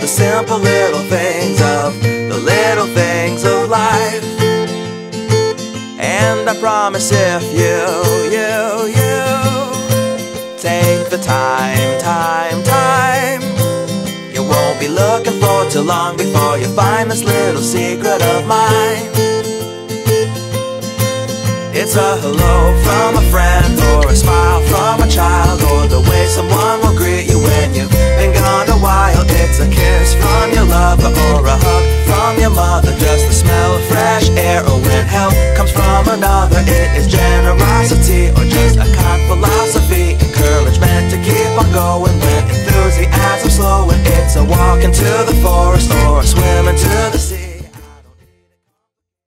the simple little things of the little things of life. And I promise if you, you, you take the time, time, time, you won't be looking for too long before you find this little secret of mine. It's a hello from a friend A kiss from your lover or a